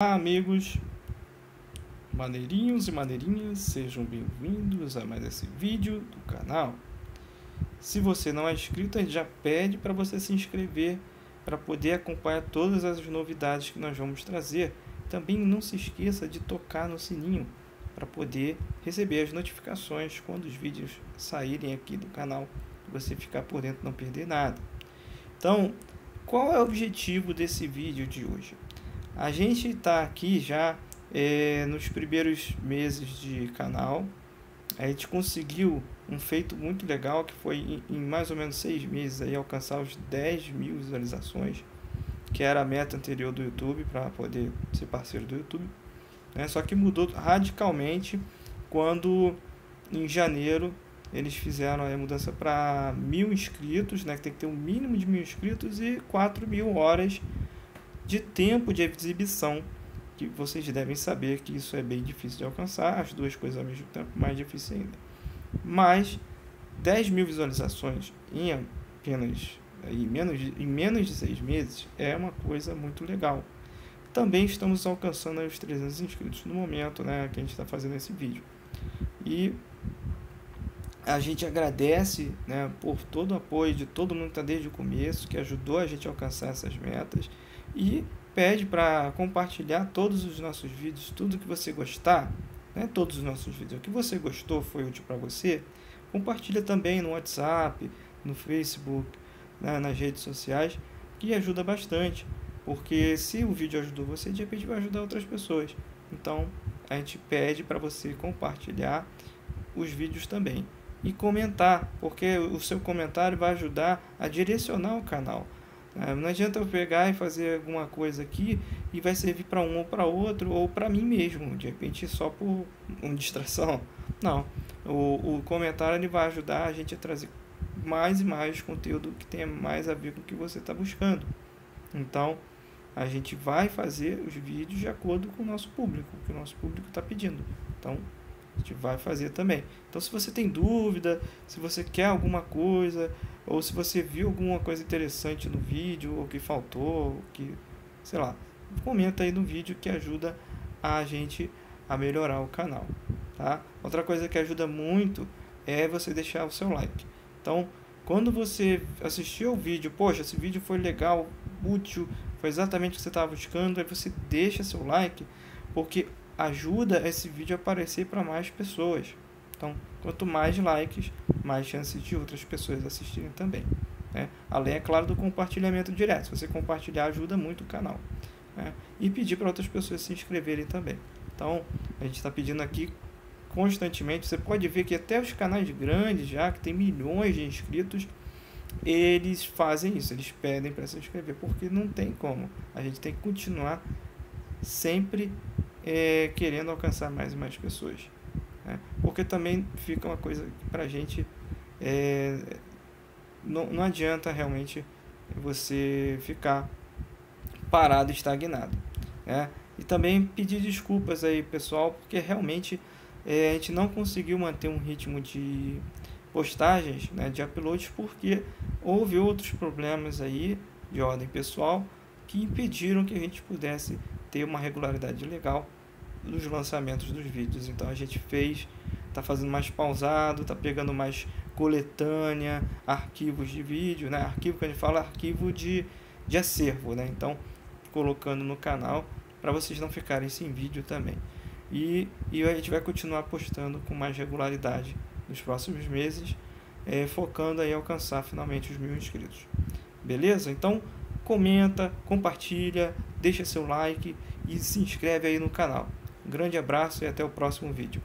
Olá, amigos, maneirinhos e maneirinhas, sejam bem-vindos a mais esse vídeo do canal. Se você não é inscrito, já pede para você se inscrever para poder acompanhar todas as novidades que nós vamos trazer. Também não se esqueça de tocar no sininho para poder receber as notificações quando os vídeos saírem aqui do canal, você ficar por dentro não perder nada. Então, qual é o objetivo desse vídeo de hoje? A gente está aqui já é, nos primeiros meses de canal. A gente conseguiu um feito muito legal que foi em, em mais ou menos seis meses aí alcançar os 10 mil visualizações, que era a meta anterior do YouTube para poder ser parceiro do YouTube. Né? Só que mudou radicalmente quando em janeiro eles fizeram a mudança para mil inscritos, né? Que tem que ter um mínimo de mil inscritos e 4 mil horas de tempo de exibição, que vocês devem saber que isso é bem difícil de alcançar, as duas coisas ao mesmo tempo, mais difícil ainda. Mas 10 mil visualizações em apenas em menos, de, em menos de seis meses é uma coisa muito legal. Também estamos alcançando os 300 inscritos no momento né, que a gente está fazendo esse vídeo. E a gente agradece né, por todo o apoio de todo mundo que está desde o começo, que ajudou a gente a alcançar essas metas e pede para compartilhar todos os nossos vídeos, tudo que você gostar, né, todos os nossos vídeos, o que você gostou foi útil para você, compartilha também no WhatsApp, no Facebook, né, nas redes sociais, que ajuda bastante, porque se o vídeo ajudou você, de repente vai ajudar outras pessoas. Então, a gente pede para você compartilhar os vídeos também e comentar, porque o seu comentário vai ajudar a direcionar o canal. É, não adianta eu pegar e fazer alguma coisa aqui e vai servir para um ou para outro ou para mim mesmo, de repente só por uma distração. Não, o, o comentário ele vai ajudar a gente a trazer mais e mais conteúdo que tenha mais a ver com o que você está buscando. Então, a gente vai fazer os vídeos de acordo com o nosso público, o que o nosso público está pedindo. Então, a gente vai fazer também. Então, se você tem dúvida, se você quer alguma coisa, ou se você viu alguma coisa interessante no vídeo, ou que faltou, ou que, sei lá, comenta aí no vídeo que ajuda a gente a melhorar o canal, tá? Outra coisa que ajuda muito é você deixar o seu like. Então, quando você assistiu o vídeo, poxa, esse vídeo foi legal, útil, foi exatamente o que você estava buscando, aí você deixa seu like, porque ajuda esse vídeo a aparecer para mais pessoas. Então, quanto mais likes, mais chances de outras pessoas assistirem também. Né? Além, é claro, do compartilhamento direto. Se você compartilhar, ajuda muito o canal. Né? E pedir para outras pessoas se inscreverem também. Então, a gente está pedindo aqui constantemente. Você pode ver que até os canais grandes, já que tem milhões de inscritos, eles fazem isso. Eles pedem para se inscrever, porque não tem como. A gente tem que continuar sempre é, querendo alcançar mais e mais pessoas. Né? Porque também fica uma coisa para a gente. É, não, não adianta realmente você ficar parado, estagnado. Né? E também pedir desculpas aí, pessoal, porque realmente é, a gente não conseguiu manter um ritmo de postagens, né, de uploads, porque houve outros problemas aí de ordem pessoal que impediram que a gente pudesse ter uma regularidade legal nos lançamentos dos vídeos. Então a gente fez, está fazendo mais pausado, está pegando mais coletânea, arquivos de vídeo, né? Arquivo que a gente fala arquivo de, de acervo, né? Então colocando no canal para vocês não ficarem sem vídeo também. E, e a gente vai continuar postando com mais regularidade nos próximos meses, é, focando em alcançar finalmente os mil inscritos. Beleza? Então comenta, compartilha, deixa seu like e se inscreve aí no canal. Um grande abraço e até o próximo vídeo.